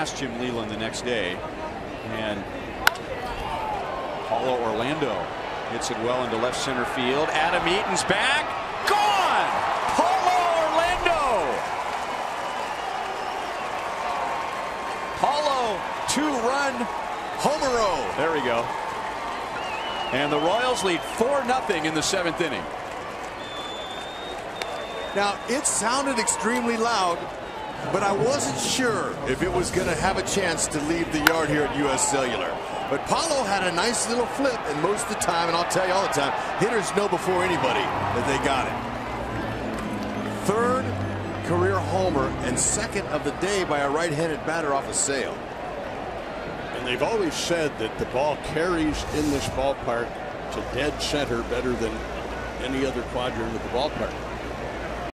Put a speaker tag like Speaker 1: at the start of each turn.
Speaker 1: past Jim Leyland the next day. And Paulo Orlando hits it well into left center field. Adam Eaton's back. Gone! Paulo Orlando! Paulo, two-run homero. There we go. And the Royals lead 4 0 in the seventh inning.
Speaker 2: Now, it sounded extremely loud, but I wasn't sure if it was going to have a chance to leave the yard here at U.S. Cellular. But Paulo had a nice little flip, and most of the time, and I'll tell you all the time, hitters know before anybody that they got it. Third career homer and second of the day by a right-handed batter off a Sale.
Speaker 3: And they've always said that the ball carries in this ballpark to dead center better than any other quadrant of the ballpark.